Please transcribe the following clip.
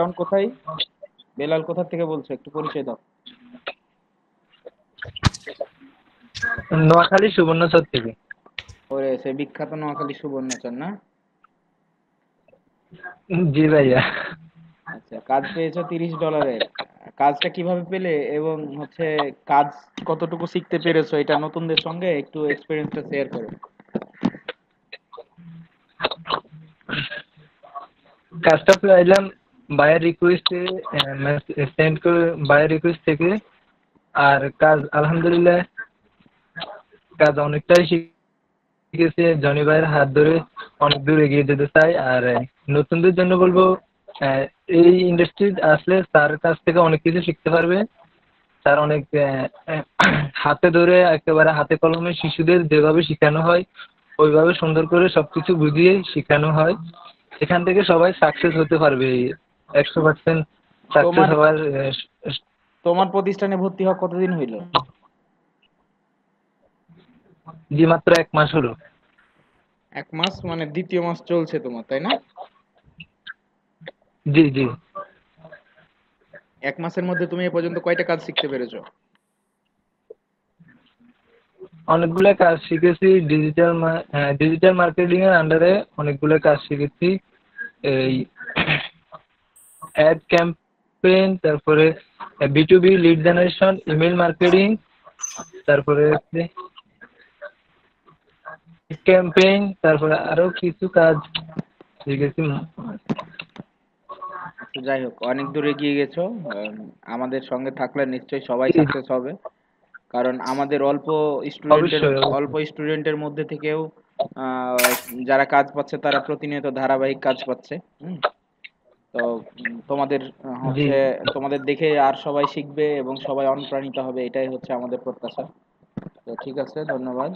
Background কোথায়? বেলাল কোথা থেকে বলছো? একটু পরিচয় দাও। নোয়াখালী সুবর্ণচর থেকে। ওরে সে বিখ্যাত নোয়াখালী সুবর্ণচর না? জি ভাইয়া। আচ্ছা কাজ পেয়েছ তিরিশ ডলারের কাজটা কীভাবে পেলে এবং হচ্ছে কাজ কতটুকু শিখতে পেরেছ এটা নতুনদের সঙ্গে? একটু এক্সপিরিয়েন্সটা শেয়ার করো। কাজটা পেলাম বায়ার রিকোয়েস্টে সেন্ড করে বায়ার রিকোয়েস্ট থেকে, আর কাজ, আলহামদুলিল্লাহ, কাজ অনেকটাই শিখেছে জনি ভাইয়ের হাত ধরে অনেক দূর এগিয়ে যেতে চাই। আর নতুনদের জন্য বলব এই ইন্ডাস্ট্রি আসলে তার কাছ থেকে অনেক কিছু শিখতে পারবে। তার অনেক হাতে ধরে একেবারে হাতে কলমে শিশুদের যেভাবে শেখানো হয়, ওইভাবে সুন্দর করে সবকিছু বুঝিয়ে শেখানো হয়। এখান থেকে সবাই সাকসেস হতে পারবে। একশো পার্সেন্ট সাকসেস হওয়ার তোমার প্রতিষ্ঠানে ভর্তি হওয়া কতদিন হইল? জি মাত্র এক মাস হলো। এক মাস মানে দ্বিতীয় মাস চলছে তোমার তাই না? জি জি। এক মাসের মধ্যে তুমি এ পর্যন্ত কয়টা কাজ শিখতে পেরেছ? অনেকগুলো কাজ শিখেছি ডিজিটাল ডিজিটাল মার্কেটিং এর আন্ডারে অনেকগুলো কাজ শিখেছি। এই অ্যাড ক্যাম্পেইন তারপরে B to B lead generation email marketing তারপরে ক্যাম্পেইন তারপরে আরও কিছু কাজ তো যাই হোক অনেক দূর এগিয়ে গেছো। আমাদের সঙ্গে থাকলে নিশ্চয়ই সবাই সাকসেস হবে। কারণ আমাদের অল্প স্টুডেন্টের। অল্প স্টুডেন্টের মধ্যে থেকেও আহ, যারা কাজ পাচ্ছে তারা প্রতিনিয়ত ধারাবাহিক কাজ পাচ্ছে। হুম। তো তোমাদের হচ্ছে তোমাদের দেখে আর সবাই শিখবে এবং সবাই অনুপ্রাণিত হবে এটাই হচ্ছে আমাদের প্রত্যাশা। তো ঠিক আছে ধন্যবাদ।